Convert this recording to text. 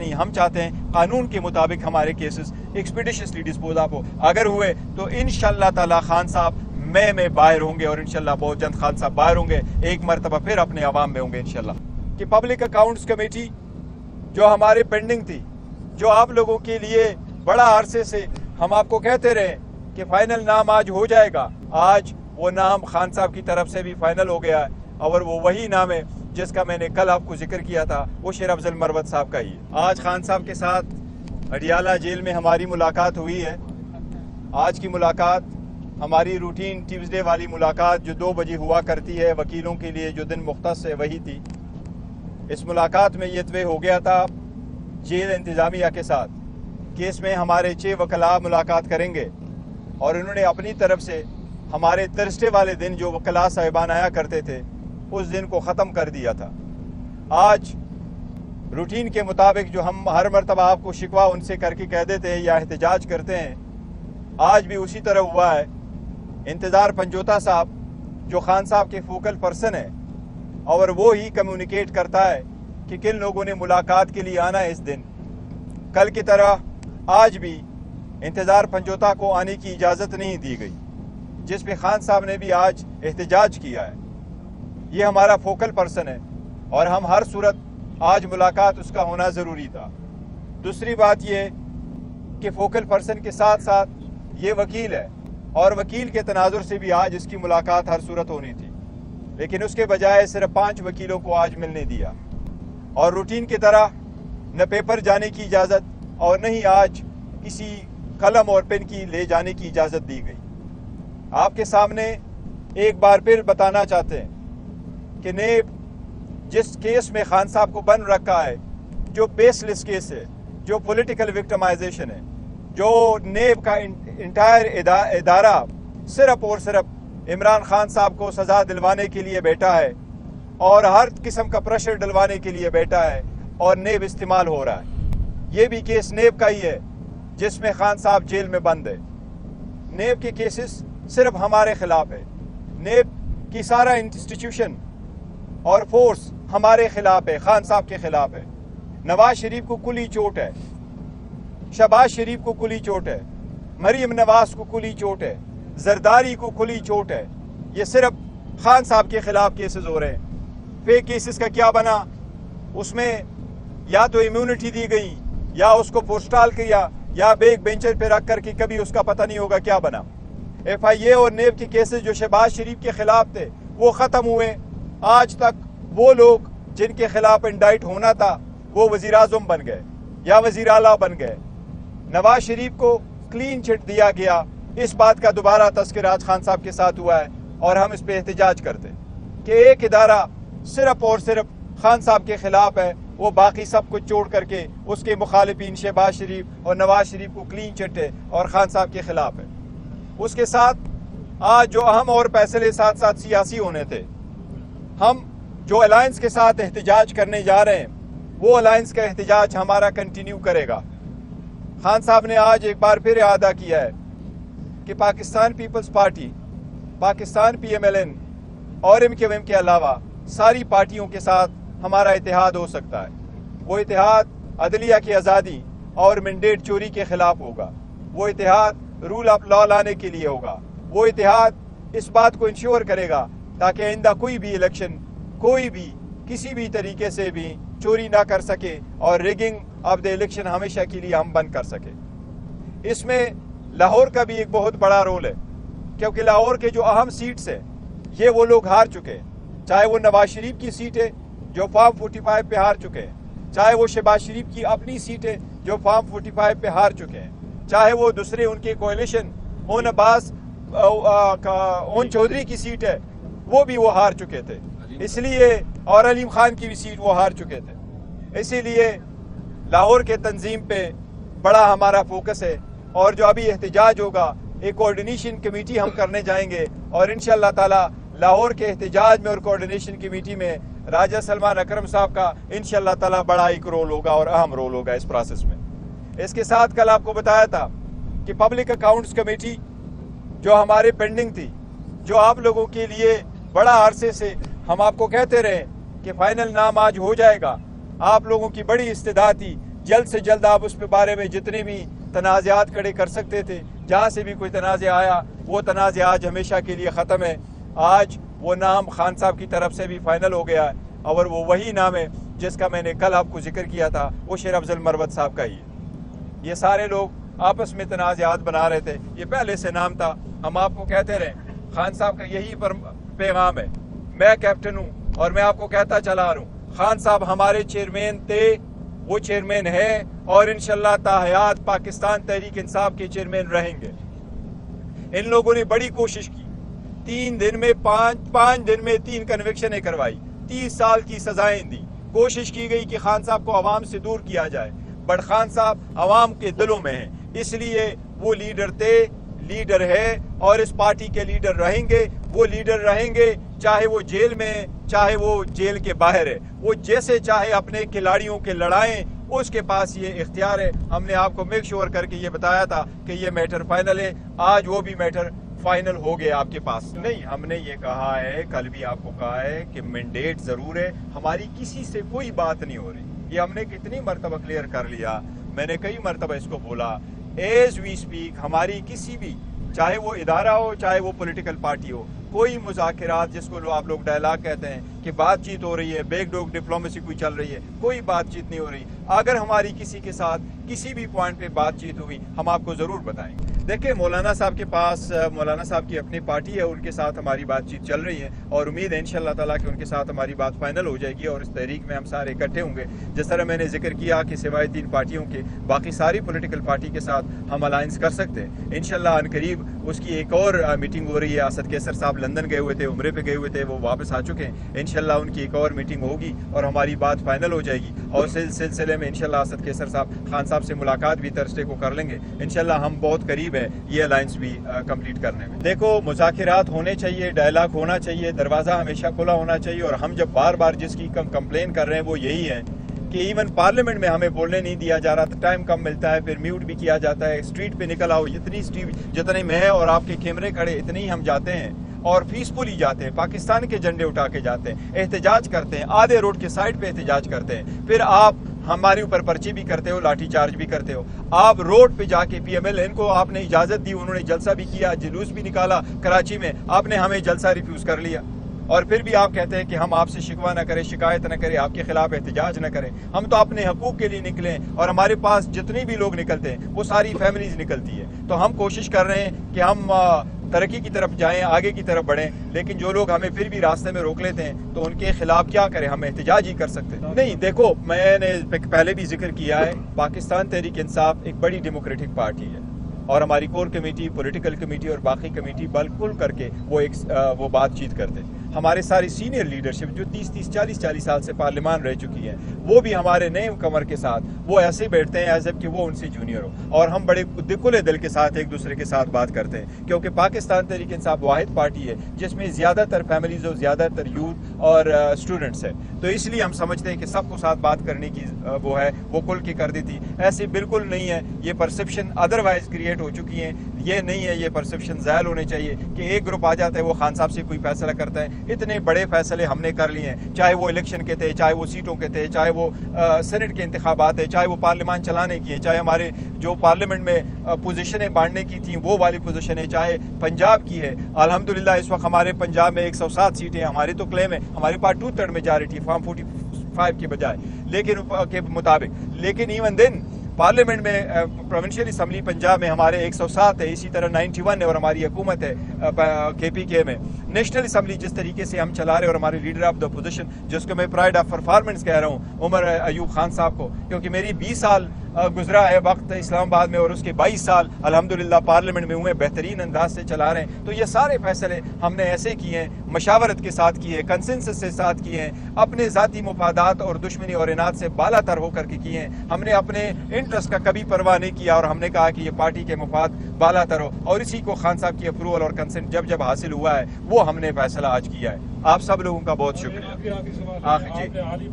नहीं, हम चाहते हैं कानून के मुताबिक हमारे केसेस एक्सपीडिशसली डिस्पोज ऑफ़ हो। अगर हुए तो इन ताला खान साहब मई में बाहर होंगे और इनशाला बहुत जल्द खान साहब बाहर होंगे। एक मरतबा फिर अपने आवाम में होंगे इनशाला कि पब्लिक अकाउंट्स कमेटी जो हमारे पेंडिंग थी, जो आप लोगों के लिए बड़ा अरसे से हम आपको कहते रहे कि फाइनल नाम आज हो जाएगा। आज वो नाम खान साहब की तरफ़ से भी फाइनल हो गया है और वो वही नाम है। जिसका मैंने कल आपको ज़िक्र किया था, वो शेर अफजल मरवत साहब का ही है। आज खान साहब के साथ अडियाला जेल में हमारी मुलाकात हुई है। आज की मुलाकात, हमारी रूटीन ट्यूसडे वाली मुलाकात जो दो बजे हुआ करती है, वकीलों के लिए जो दिन मुख्त है, वही थी। इस मुलाकात में ये तय हो गया था जेल इंतज़ामिया के साथ। कि इसमें हमारे छः वकला मुलाकात करेंगे और उन्होंने अपनी तरफ़ से हमारे तरस्टे वाले दिन जो वकला साहिबान आया करते थे उस दिन को ख़त्म कर दिया था। आज रूटीन के मुताबिक जो हम हर मरतबा आपको शिकवा उनसे करके कह देते हैं या एहतजाज करते हैं, आज भी उसी तरह हुआ है। इंतज़ार पंजोता साहब, जो खान साहब के फोकल पर्सन है, और वो ही कम्युनिकेट करता है कि किन लोगों ने मुलाकात के लिए आना है इस दिन। कल की तरह आज भी इंतज़ार पंजोता को आने की इजाज़त नहीं दी गई, जिस पे खान साहब ने भी आज एहतजाज किया है। ये हमारा फोकल पर्सन है और हम हर सूरत आज मुलाकात उसका होना ज़रूरी था। दूसरी बात ये कि फोकल पर्सन के साथ साथ ये वकील है और वकील के तनाजुर से भी आज इसकी मुलाकात हर सूरत होनी थी। लेकिन उसके बजाय सिर्फ़ पाँच वकीलों को आज मिलने दिया। और रूटीन की तरह न पेपर जाने की इजाज़त और न ही आज किसी कलम और पेन की ले जाने की इजाज़त दी गई। आपके सामने एक बार फिर बताना चाहते हैं कि नेब, जिस केस में खान साहब को बन रखा है, जो बेसलेस केस है, जो पॉलिटिकल विक्टमाइजेशन है, जो नेब का इंटायर इदारा सिर्फ़ और सिर्फ़ इमरान खान साहब को सज़ा दिलवाने के लिए बैठा है, और हर किस्म का प्रेशर डलवाने के लिए बैठा है, और नेब इस्तेमाल हो रहा है। ये भी केस नेब का ही है, जिसमें खान साहब जेल में बंद है। नेब के केसेस सिर्फ़ हमारे खिलाफ है। नेब की सारा इंस्टीट्यूशन और फोर्स हमारे खिलाफ है, खान साहब के खिलाफ है। नवाज़ शरीफ को कुली चोट है। शबाज शरीफ को कुली चोट है। मरीम नवाज़ को कुली चोट है। जरदारी को खुली चोट है। ये सिर्फ़ खान साहब के खिलाफ केसेस हो रहे हैं। फेक केसेस का क्या बना? उसमें या तो इम्यूनिटी दी गई, या उसको पोस्टाल किया, या बेग बेंचर पे रख करके कभी उसका पता नहीं होगा क्या बना। एफ़ आई ए और नेब के केसेस जो शहबाज शरीफ के खिलाफ थे, वो ख़त्म हुए। आज तक वो लोग जिनके खिलाफ इंडाइट होना था, वो वज़ीर अजम बन गए, या वज़ीर अला बन गए। नवाज़ शरीफ को क्लीन चिट दिया गया। इस बात का दोबारा तस्कर आज खान साहब के साथ हुआ है और हम इस पर एहतजाज करते कि एक इदारा सिर्फ़ और सिर्फ़ खान साहब के खिलाफ है। वो बाकी सब कुछ छोड़ करके उसके मुखालिफिन शहबाज शरीफ और नवाज़ शरीफ को क्लीन चिट है और खान साहब के खिलाफ है। उसके साथ आज जो अहम और फैसले साथ साथ सियासी होने थे हम जो अलायंस के साथ एहतजाज करने जा रहे हैं, वो अलायंस का एहतजाज हमारा कंटिन्यू करेगा। खान साहब ने आज एक बार फिर अदा किया है कि Pakistan Peoples Party Pakistan P M L N और एम के एम के अलावा सारी पार्टियों के साथ हमारा इतिहाद हो सकता है। वो इतिहाद अदलिया की आज़ादी और मैंडेट चोरी के खिलाफ होगा। वो इतिहाद रूल ऑफ़ लॉ लाने के लिए होगा। वो इतिहाद इस बात को इंश्योर करेगा ताकि आइंदा कोई भी इलेक्शन, कोई भी, किसी भी तरीके से भी चोरी ना कर सके और रिगिंग ऑफ़ द इलेक्शन हमेशा के लिए हम बंद कर सके। इसमें लाहौर का भी एक बहुत बड़ा रोल है, क्योंकि लाहौर के जो अहम सीट्स हैं, ये वो लोग हार चुके हैं। चाहे वो नवाज़ शरीफ की सीट है, जो फॉर्म फोर्टी फाइव पे हार चुके हैं, चाहे वो शहबाज शरीफ की अपनी सीट है, जो फॉर्म फोर्टी फाइव पे हार चुके हैं, चाहे वो दूसरे उनके कोलिशन, ओन अब्बास ओन चौधरी की सीट है वो भी वो हार चुके थे। इसलिए और अलीम खान की भी सीट वो हार चुके थे। इसीलिए लाहौर के तंजीम पे बड़ा हमारा फोकस है और जो अभी एहतजाज होगा एक कोऑर्डिनेशन कमेटी हम करने जाएँगे और इन ताला लाहौर के एहतजाज में और कोऑर्डिनेशन कमेटी में राजा सलमान अकरम साहब का इन ताला बड़ा एक रोल होगा और अहम रोल होगा इस प्रोसेस में। इसके साथ कल आपको बताया था कि पब्लिक अकाउंट्स कमेटी जो हमारे पेंडिंग थी जो आप लोगों के लिए बड़ा अरसे से हम आपको कहते रहे कि फाइनल नाम आज हो जाएगा। आप लोगों की बड़ी इस्तदा थी जल्द से जल्द आप उस बारे में जितने भी तनाज़ात खड़े कर सकते थे, जहाँ से भी कोई तनाज़ आया, वो तनाज़ आज हमेशा के लिए ख़त्म है। आज वो नाम खान साहब की तरफ़ से भी फाइनल हो गया है और वो वही नाम है जिसका मैंने कल आपको ज़िक्र किया था, वो शेर अफजल मरवत साहब का ही है। ये सारे लोग आपस में तनाज़ात बना रहे थे, ये पहले से नाम था। हम आपको कहते रहे, खान साहब का यही पर पैगाम है। मैं कैप्टन हूँ और मैं आपको कहता चला रहा हूँ। खान साहब, हमारे चेयरमैन थे, वो चेयरमैन है और इनशाला ताहयात, पाकिस्तान तहरीक इंसाफ के चेयरमैन रहेंगे। इन लोगों ने बड़ी कोशिश की। तीन दिन में पाँच पाँच दिन में तीन कन्विक्शन करवाई। तीस साल की सजाएँ दी। कोशिश की गई कि खान साहब को आवाम से दूर किया जाए। बट खान साहब आवाम के दिलों में है, इसलिए वो लीडर थे, लीडर है और इस पार्टी के लीडर रहेंगे। वो लीडर रहेंगे, चाहे वो जेल में चाहे वो जेल के बाहर है। वो जैसे चाहे अपने खिलाड़ियों के लड़ाएँ, उसके पास ये इख्तियार है। हमने आपको मेक श्योर करके ये बताया था कि ये मैटर फाइनल है। आज वो भी मैटर फाइनल हो गया आपके पास। नहीं, हमने ये कहा है, कल भी आपको कहा है कि मैंडेट ज़रूर है। हमारी किसी से कोई बात नहीं हो रही। ये हमने कितनी मरतबा क्लियर कर लिया। मैंने कई मरतबा इसको बोला। एज वी स्पीक हमारी किसी भी चाहे वो इदारा हो, चाहे वो पोलिटिकल पार्टी हो, कोई मुजाकरात जिसको आप लोग डायलाग कहते हैं कि बातचीत हो रही है, बेगडोग डिप्लोमेसी कोई चल रही है, कोई बातचीत नहीं हो रही। अगर हमारी किसी के साथ किसी भी पॉइंट पे बातचीत हुई, हम आपको ज़रूर बताएँगे। देखिए, मौलाना साहब के पास, मौलाना साहब की अपनी पार्टी है, उनके साथ हमारी बातचीत चल रही है और उम्मीद है इन ताला कि उनके साथ हमारी बात फाइनल हो जाएगी और इस तहरीक में हम सारे इकट्ठे होंगे। जिस तरह मैंने ज़िक्र किया कि सिवाय तीन पार्टियों के, बाकी सारी पोलिटिकल पार्टी के साथ हम अलायंस कर सकते हैं। इन करीब उसकी एक और मीटिंग हो रही है। असद केसर साहब लंदन गए हुए थे, उम्र पे गए हुए थे, वो वापस आ चुके हैं। इन उनकी एक और मीटिंग होगी और हमारी बात फाइनल हो जाएगी। और सिलसिले में इन असद केसर साहब, खान साहब से मुलाकात भी थर्सडे को कर लेंगे। इन हम बहुत करीब है ये अलायंस भी कंप्लीट करने में। देखो, मुजाकरात होने चाहिए डायलाग होना चाहिए, दरवाज़ा हमेशा खुला होना चाहिए और हम जब बार बार जिसकी कंप्लेन कर रहे हैं, वो यही है। कि इवन पार्लियामेंट में हमें बोलने नहीं दिया जा रहा था टाइम कम मिलता है, फिर म्यूट भी किया जाता है स्ट्रीट पे निकल आओ इतनी स्ट्रीट जितने में और आपके कैमरे खड़े, इतने ही हम जाते हैं और पीसफुली जाते हैं, पाकिस्तान के झंडे उठा के जाते हैं, एहतजाज करते हैं, आधे रोड के साइड पे एहतजाज करते हैं, फिर आप हमारे ऊपर पर्ची भी करते हो लाठी चार्ज भी करते हो, आप रोड पे जाके पीएमएल इनको आपने इजाज़त दी, उन्होंने जलसा भी किया, जुलूस भी निकाला, कराची में, आपने हमें जलसा रिफ्यूज कर लिया। और फिर भी आप कहते हैं कि हम आपसे शिकवा ना करें, शिकायत ना करें, आपके खिलाफ एहतजाज ना करें। हम तो अपने हकूक के लिए निकले और हमारे पास जितने भी लोग निकलते हैं, वो सारी फैमिलीज़ निकलती है। तो हम कोशिश कर रहे हैं कि हम तरक्की की तरफ़ जाएँ, आगे की तरफ़ बढ़ें, लेकिन जो लोग हमें फिर भी रास्ते में रोक लेते हैं तो उनके खिलाफ क्या करें? हम एहतजाज ही कर सकते हैं। नहीं, देखो, मैंने पहले भी ज़िक्र किया है, पाकिस्तान तहरीक इंसाफ एक बड़ी डेमोक्रेटिक पार्टी है और हमारी कोर कमेटी, पॉलिटिकल कमेटी और बाकी कमेटी बल खुल करके वो एक वो बातचीत करते हैं। हमारे सारी सीनियर लीडरशिप जो 30 30 40 40 साल से पार्लियामान रह चुकी है, वो भी हमारे नए कमर के साथ, वो ऐसे ही बैठते हैं एज कि वो उनसे जूनियर हो। और हम बड़े खुले दिल के साथ एक दूसरे के साथ बात करते हैं, क्योंकि पाकिस्तान तरीके इंसाफ वाहिद पार्टी है, जिसमें ज़्यादातर फैमिलीज़ और ज़्यादातर यूथ और स्टूडेंट्स है। तो इसलिए हम समझते हैं कि सबको साथ बात करने की वो है, वो कुल की कर दी थी ऐसे बिल्कुल नहीं है, ये परसेप्शन अदरवाइज़ क्रिएट हो चुकी है। ये नहीं है, ये परसेप्शन ज़ायल होने चाहिए कि एक ग्रुप आ जाता है, वो खान साहब से कोई फैसला करता है। इतने बड़े फैसले हमने कर लिए हैं। चाहे वो इलेक्शन के थे, चाहे वो सीटों के थे, चाहे वो सेनेट के इंतबात है चाहे वो पार्लियामान चलाने की है, चाहे हमारे जो पार्लियामेंट में पोजिशनें बांटने की थी, वो वाली पोजिशन है, चाहे पंजाब की है। अलहमदिल्ला इस वक्त हमारे पंजाब में एक सौ सात सीटें हमारी तो क्लेम है। हमारे पास two third majority form forty five के बजाय, लेकिन के मुताबिक। लेकिन इवन दिन पार्लियामेंट में प्रोविंशियल असम्बली पंजाब में हमारे 107 है, इसी तरह 91 है और हमारी हुकूमत है के पी के में। नेशनल असम्बली जिस तरीके से हम चला रहे और हमारे लीडर ऑफ़ द अपोजिशन जिसको मैं प्राइड ऑफ़ परफॉर्मेंस कह रहा हूँ, उमर अयूब खान साहब को, क्योंकि मेरी 20 साल गुजरा है वक्त इस्लामाबाद में और उसके 22 साल अल्हम्दुलिल्लाह पार्लियामेंट में हुए, बेहतरीन अंदाज से चला रहे हैं। तो ये सारे फैसले हमने ऐसे किए हैं, मशावरत के साथ किए कंसेंसस के साथ किए हैं, अपने ज़ाती मुफादात और दुश्मनी और इनात से बाला तर होकर के किए हैं। हमने अपने इंटरेस्ट का कभी परवाह नहीं किया और हमने कहा कि ये पार्टी के मुफाद बाला तर हो। और इसी को खान साहब की अप्रूवल और कंसेंट जब जब हासिल हुआ है, वो हमने फैसला आज किया है। आप सब लोगों का बहुत शुक्रिया। जी।